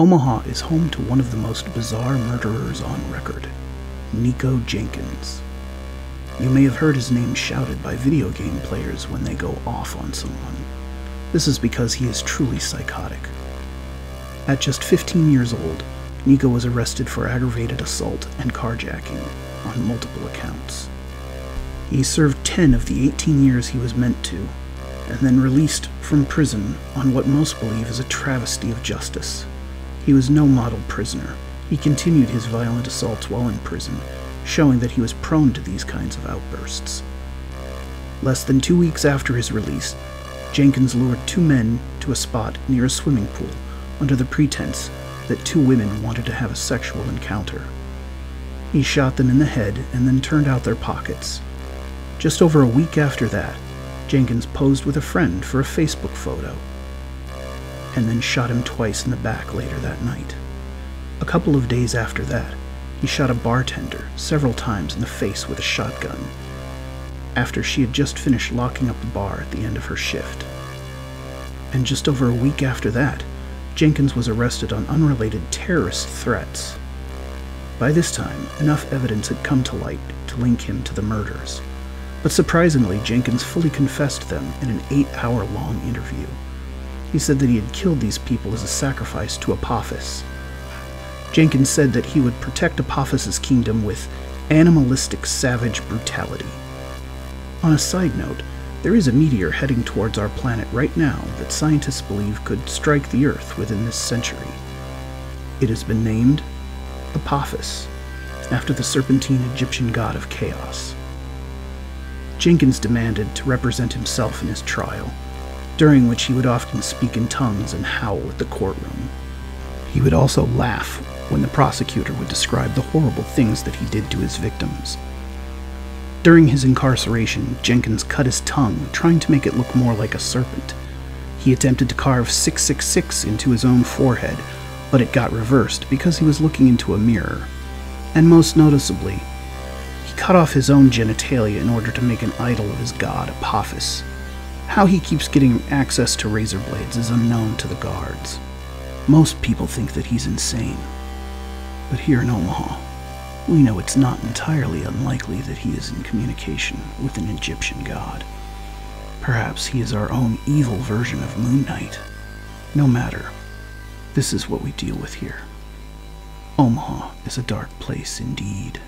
Omaha is home to one of the most bizarre murderers on record, Nikko Jenkins. You may have heard his name shouted by video game players when they go off on someone. This is because he is truly psychotic. At just 15 years old, Nikko was arrested for aggravated assault and carjacking on multiple accounts. He served 10 of the 18 years he was meant to, and then released from prison on what most believe is a travesty of justice. He was no model prisoner. He continued his violent assaults while in prison, showing that he was prone to these kinds of outbursts. Less than two weeks after his release, Jenkins lured two men to a spot near a swimming pool under the pretense that two women wanted to have a sexual encounter. He shot them in the head and then turned out their pockets. Just over a week after that, Jenkins posed with a friend for a Facebook photo and then shot him twice in the back later that night. A couple of days after that, he shot a bartender several times in the face with a shotgun after she had just finished locking up the bar at the end of her shift. And just over a week after that, Jenkins was arrested on unrelated terrorist threats. By this time, enough evidence had come to light to link him to the murders. But surprisingly, Jenkins fully confessed them in an eight hour long interview. He said that he had killed these people as a sacrifice to Apophis. Jenkins said that he would protect Apophis' kingdom with animalistic savage brutality. On a side note, there is a meteor heading towards our planet right now that scientists believe could strike the Earth within this century. It has been named Apophis, after the serpentine Egyptian god of chaos. Jenkins demanded to represent himself in his trial, during which he would often speak in tongues and howl at the courtroom. He would also laugh when the prosecutor would describe the horrible things that he did to his victims. During his incarceration, Jenkins cut his tongue, trying to make it look more like a serpent. He attempted to carve 666 into his own forehead, but it got reversed because he was looking into a mirror. And most noticeably, he cut off his own genitalia in order to make an idol of his god, Apophis. How he keeps getting access to razor blades is unknown to the guards. Most people think that he's insane. But here in Omaha, we know it's not entirely unlikely that he is in communication with an Egyptian god. Perhaps he is our own evil version of Moon Knight. No matter, this is what we deal with here. Omaha is a dark place indeed.